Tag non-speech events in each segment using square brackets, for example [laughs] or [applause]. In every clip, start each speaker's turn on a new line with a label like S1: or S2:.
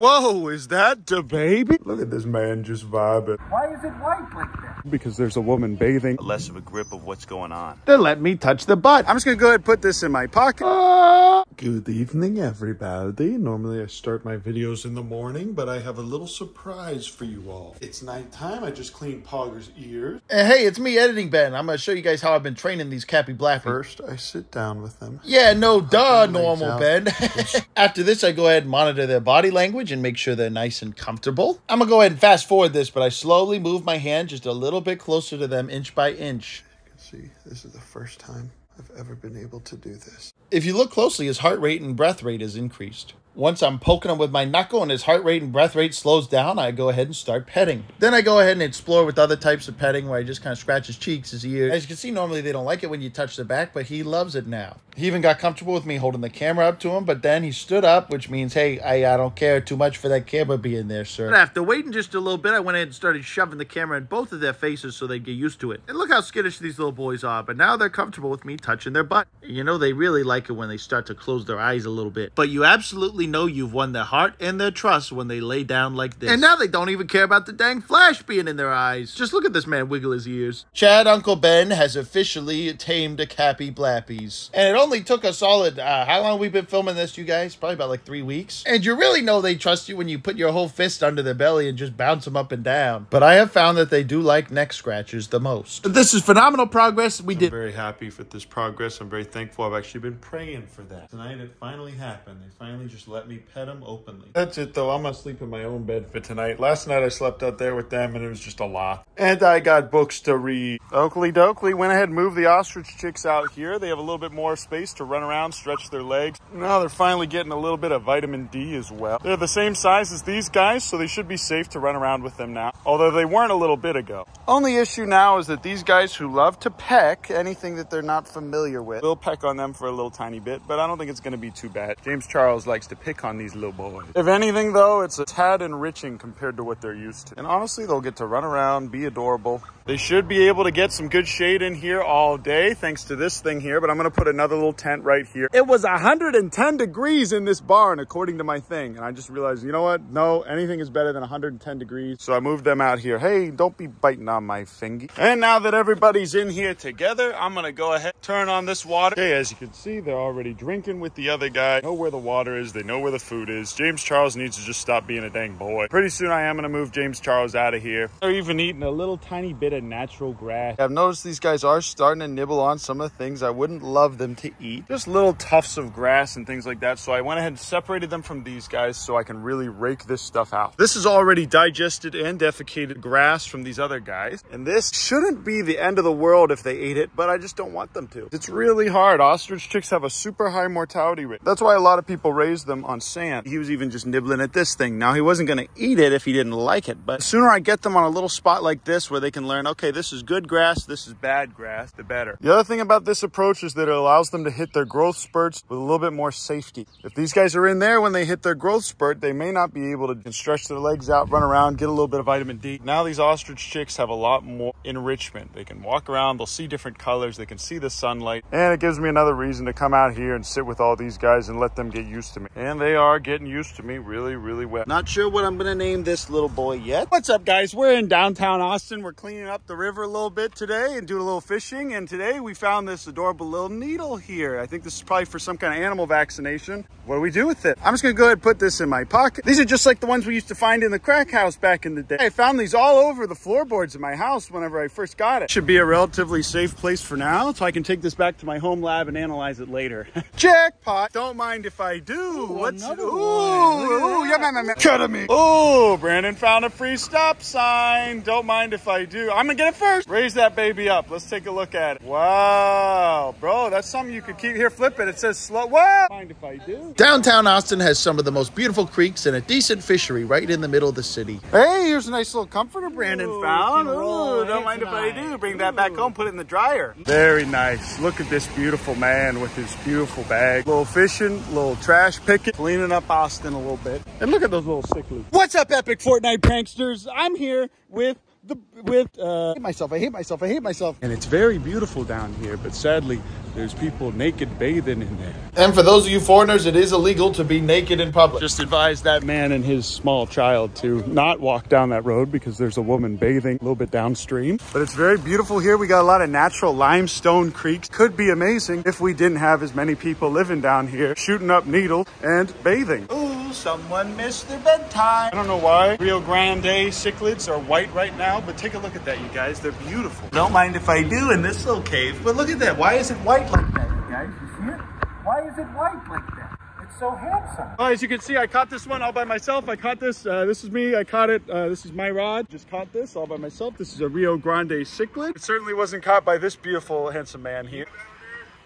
S1: Whoa, is that the baby? Look at this man just vibing.
S2: Why is it white like that?
S1: Because there's a woman bathing.
S3: Less of a grip of what's going on.
S1: Then let me touch the butt. I'm just gonna go ahead and put this in my pocket. Uh, good evening, everybody. Normally I start my videos in the morning, but I have a little surprise for you all. It's nighttime. I just cleaned Pogger's ears.
S4: And hey, it's me, Editing Ben. I'm gonna show you guys how I've been training these Cappy Black.
S1: First, I sit down with them.
S4: Yeah, no, duh, normal Ben. [laughs] After this, I go ahead and monitor their body language and make sure they're nice and comfortable. I'm gonna go ahead and fast forward this, but I slowly move my hand just a little bit closer to them, inch by inch.
S1: You can see this is the first time I've ever been able to do this.
S4: If you look closely, his heart rate and breath rate is increased. Once I'm poking him with my knuckle and his heart rate and breath rate slows down, I go ahead and start petting. Then I go ahead and explore with other types of petting where I just kind of scratch his cheeks, his ears. As you can see, normally they don't like it when you touch the back, but he loves it now. He even got comfortable with me holding the camera up to him, but then he stood up, which means, hey, I, I don't care too much for that camera being there, sir. After waiting just a little bit, I went ahead and started shoving the camera in both of their faces so they'd get used to it. And look how skittish these little boys are, but now they're comfortable with me touching their butt. You know, they really like it when they start to close their eyes a little bit. But you absolutely know you've won their heart and their trust when they lay down like this. And now they don't even care about the dang flash being in their eyes. Just look at this man wiggle his ears. Chad Uncle Ben has officially tamed a Cappy Blappies. And it only took a solid, uh, how long we been filming this, you guys? Probably about like three weeks. And you really know they trust you when you put your whole fist under their belly and just bounce them up and down. But I have found that they do like neck scratches the most. This is phenomenal progress. We
S1: I'm
S4: did.
S1: very happy with this progress. I'm very thankful. I've actually been praying for that. Tonight it finally happened. They finally just let me pet them openly. That's it though. I'm gonna sleep in my own bed for tonight. Last night I slept out there with them and it was just a lot. And I got books to read. Oakley Dokley went ahead and moved the ostrich chicks out here. They have a little bit more space to run around, stretch their legs. Now they're finally getting a little bit of vitamin D as well. They're the same size as these guys, so they should be safe to run around with them now. Although they weren't a little bit ago. Only issue now is that these guys who love to peck anything that they're not familiar with We'll peck on them for a little tiny bit, but I don't think it's gonna be too bad. James Charles likes to pick on these little boys. If anything though, it's a tad enriching compared to what they're used to. And honestly, they'll get to run around, be adorable. They should be able to get some good shade in here all day thanks to this thing here, but I'm gonna put another little tent right here. It was 110 degrees in this barn according to my thing. And I just realized, you know what? No, anything is better than 110 degrees. So I moved them out here. Hey, don't be biting on my fingy. And now that everybody's in here together, I'm gonna go ahead, turn on this water. Okay, as you can see, they're already drinking with the other guy. Know where the water is, they know where the food is. James Charles needs to just stop being a dang boy. Pretty soon I am gonna move James Charles out of here. They're even eating a little tiny bit of natural grass. I've noticed these guys are starting to nibble on some of the things I wouldn't love them to eat. Just little tufts of grass and things like that. So I went ahead and separated them from these guys so I can really rake this stuff out. This is already digested and defecated grass from these other guys. And this shouldn't be the end of the world if they ate it, but I just don't want them to. It's really hard. Ostrich chicks have a super high mortality rate. That's why a lot of people raise them on sand. He was even just nibbling at this thing. Now he wasn't going to eat it if he didn't like it, but sooner I get them on a little spot like this where they can learn, okay, this is good grass, this is bad grass, the better. The other thing about this approach is that it allows them to hit their growth spurts with a little bit more safety. If these guys are in there when they hit their growth spurt, they may not be able to stretch their legs out, run around, get a little bit of vitamin D. Now these ostrich chicks have a lot more enrichment. They can walk around, they'll see different colors, they can see the sunlight, and it gives me another reason to come out here and sit with all these guys and let them get used to me. And they are getting used to me really, really well. Not sure what I'm gonna name this little boy yet. What's up guys? We're in downtown Austin. We're cleaning up the river a little bit today and doing a little fishing. And today we found this adorable little needle here. I think this is probably for some kind of animal vaccination. What do we do with it? I'm just gonna go ahead and put this in my pocket. These are just like the ones we used to find in the crack house back in the day. I found these all over the floorboards of my house whenever I first got it. Should be a relatively safe place for now, so I can take this back to my home lab and analyze it later. [laughs] Jackpot! Don't mind if I do.
S2: Ooh,
S1: What's
S2: another
S1: ooh,
S2: one. Look at
S1: ooh, yeah, man, man. Cut at me. Oh, Brandon found a free stop sign. Don't mind if I do. I'm gonna get it first. Raise that baby up. Let's take a look at it. Wow, bro, that's something you could keep here. Flip it. It says slow. What? Mind if I do?
S4: Downtown Austin has some of the most beautiful creeks and a decent fishery right in the middle of the city.
S1: Hey, here's a nice little comforter Brandon
S2: Ooh,
S1: found. Ooh, don't mind if I do.
S2: tonight.
S1: Bring that back home, put it in the dryer. Very nice. Look at this beautiful man with his beautiful bag. Little fishing, little trash picking, cleaning up Austin a little bit. And look at those little sicklies. What's up, epic Fortnite pranksters? I'm here with
S4: the with uh
S1: I hate myself. I hate myself. I hate myself.
S4: and it's very beautiful down here, but sadly there's people naked bathing in there.
S1: And for those of you foreigners, it is illegal to be naked in public.
S4: Just advise that man and his small child to not walk down that road because there's a woman bathing a little bit downstream. But it's very beautiful here. We got a lot of natural limestone creeks. Could be amazing if we didn't have as many people living down here shooting up needle and bathing.
S1: Ooh, someone missed their bedtime.
S4: I don't know why Rio Grande cichlids are white right now, but take a look at that, you guys. They're beautiful.
S1: Don't mind if I do in this little cave, but look at that. Why is it white like that?
S5: You guys, you see it? Why is it white like that? It's so handsome.
S4: Well, as you can see, I caught this one all by myself. I caught this. Uh, this is me. I caught it. Uh, this is my rod. Just caught this all by myself. This is a Rio Grande cichlid. It certainly wasn't caught by this beautiful, handsome man here.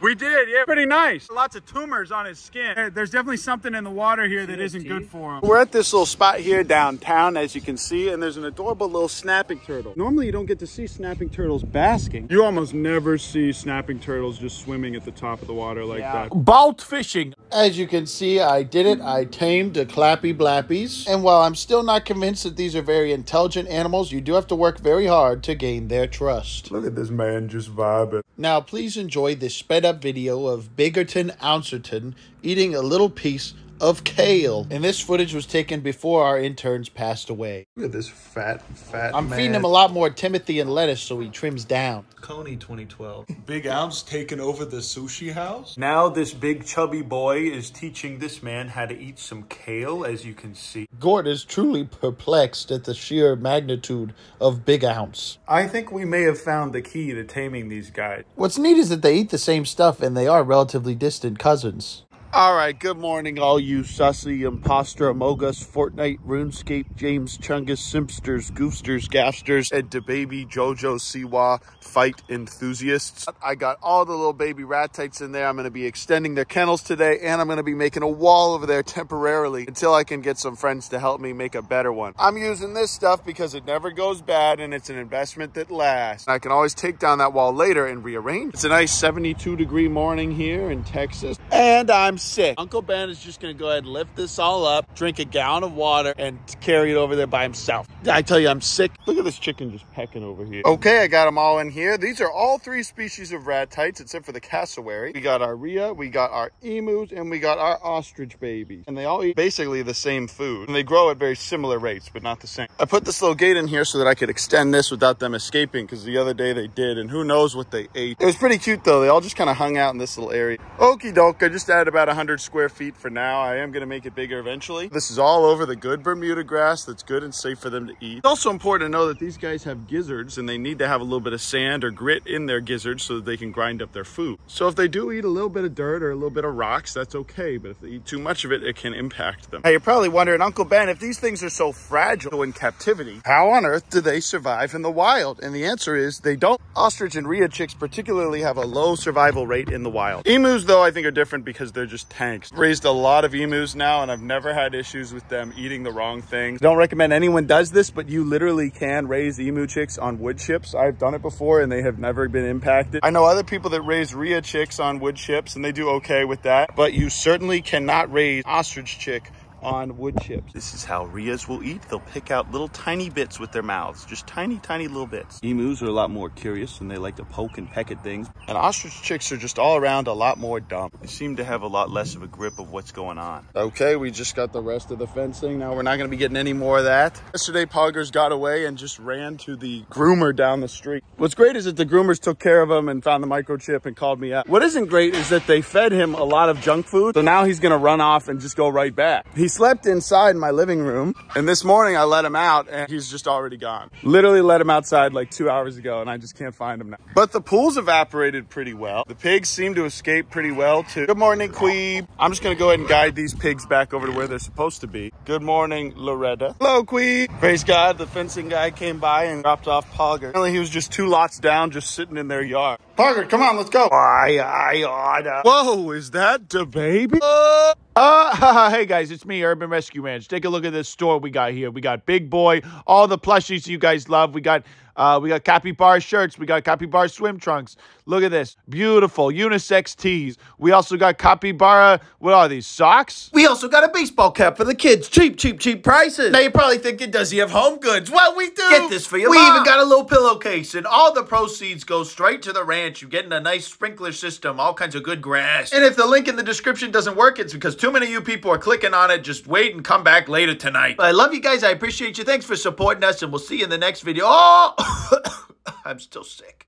S4: We did, yeah, pretty nice. Lots of tumors on his skin. There's definitely something in the water here that isn't good for him. We're at this little spot here downtown, as you can see, and there's an adorable little snapping turtle. Normally, you don't get to see snapping turtles basking. You almost never see snapping turtles just swimming at the top of the water like that.
S1: Boat fishing. As you can see, I did it. I tamed the clappy blappies. And while I'm still not convinced that these are very intelligent animals, you do have to work very hard to gain their trust.
S6: Look at this man just vibing.
S1: Now, please enjoy this sped up video of Biggerton Ouncerton eating a little piece of kale. And this footage was taken before our interns passed away.
S6: Look at this fat, fat
S1: I'm
S6: man.
S1: feeding him a lot more Timothy and lettuce so he trims down.
S6: Kony 2012. Big Ounce taking over the sushi house?
S4: Now this big chubby boy is teaching this man how to eat some kale, as you can see.
S1: Gort is truly perplexed at the sheer magnitude of Big Ounce.
S4: I think we may have found the key to taming these guys.
S1: What's neat is that they eat the same stuff and they are relatively distant cousins. All right, good morning, all you sussy, imposter, amogus, Fortnite, RuneScape, James Chungus, Simpsters, Goofsters, Gaffsters, and to baby Jojo, Siwa, fight enthusiasts. I got all the little baby ratites in there. I'm going to be extending their kennels today, and I'm going to be making a wall over there temporarily until I can get some friends to help me make a better one. I'm using this stuff because it never goes bad, and it's an investment that lasts. I can always take down that wall later and rearrange. It's a nice 72 degree morning here in Texas, and I'm sick. Uncle Ben is just going to go ahead and lift this all up, drink a gallon of water, and carry it over there by himself. I tell you, I'm sick. Look at this chicken just pecking over here. Okay, I got them all in here. These are all three species of ratites, except for the cassowary. We got our rhea, we got our emus, and we got our ostrich babies. And they all eat basically the same food. And they grow at very similar rates, but not the same. I put this little gate in here so that I could extend this without them escaping, because the other day they did, and who knows what they ate. It was pretty cute though. They all just kind of hung out in this little area. Okie doke, I just added about 100 square feet for now. I am going to make it bigger eventually. This is all over the good Bermuda grass that's good and safe for them to eat. It's also important to know that these guys have gizzards and they need to have a little bit of sand or grit in their gizzards so that they can grind up their food. So if they do eat a little bit of dirt or a little bit of rocks, that's okay. But if they eat too much of it, it can impact them. Now you're probably wondering, Uncle Ben, if these things are so fragile in captivity, how on earth do they survive in the wild? And the answer is they don't. Ostrich and rhea chicks particularly have a low survival rate in the wild. Emus, though, I think are different because they're just tanks. Raised a lot of emus now, and I've never had issues with them eating the wrong things. Don't recommend anyone does this, but you literally can raise emu chicks on wood chips. I've done it before, and they have never been impacted. I know other people that raise rhea chicks on wood chips, and they do okay with that, but you certainly cannot raise ostrich chick on wood chips.
S7: This is how Rheas will eat. They'll pick out little tiny bits with their mouths, just tiny, tiny little bits.
S4: Emus are a lot more curious and they like to poke and peck at things.
S1: And ostrich chicks are just all around a lot more dumb.
S7: They seem to have a lot less of a grip of what's going on.
S1: Okay, we just got the rest of the fencing. Now we're not going to be getting any more of that. Yesterday, Poggers got away and just ran to the groomer down the street. What's great is that the groomers took care of him and found the microchip and called me up. What isn't great is that they fed him a lot of junk food. So now he's going to run off and just go right back. He slept inside my living room. And this morning I let him out and he's just already gone. Literally let him outside like two hours ago and I just can't find him now. But the pool's evaporated pretty well. The pigs seem to escape pretty well too. Good morning, Queeb. I'm just to go ahead and guide these pigs back over to where they're supposed to be. Good morning, Loretta. Hello, Queeb. Praise God, the fencing guy came by and dropped off Pogger. Apparently he was just two lots down, just sitting in their yard. Pogger, come on, let's go. I, I oughta. Whoa, is that the baby? Uh, uh, [laughs] hey guys, it's me, Urban Rescue Ranch. Take a look at this store we got here. We got Big Boy, all the plushies you guys love. We got
S4: Uh, we got Capybara shirts. We got Capybara swim trunks. Look at this. Beautiful unisex tees. We also got Capybara, what are these, socks? We also got a baseball cap for the kids. Cheap, cheap, cheap prices. Now you're probably thinking, does he have home goods? Well, we do. Get this for your We
S8: mom.
S4: even got a little pillowcase, and all the proceeds go straight to the ranch. You're getting a nice sprinkler system, all kinds of good grass. And if the link in the description doesn't work, it's because too many of you people are clicking on it. Just wait and come back later tonight. I love you guys. I appreciate you. Thanks for supporting us, and we'll see you in the next video. Oh, [coughs] I'm still sick.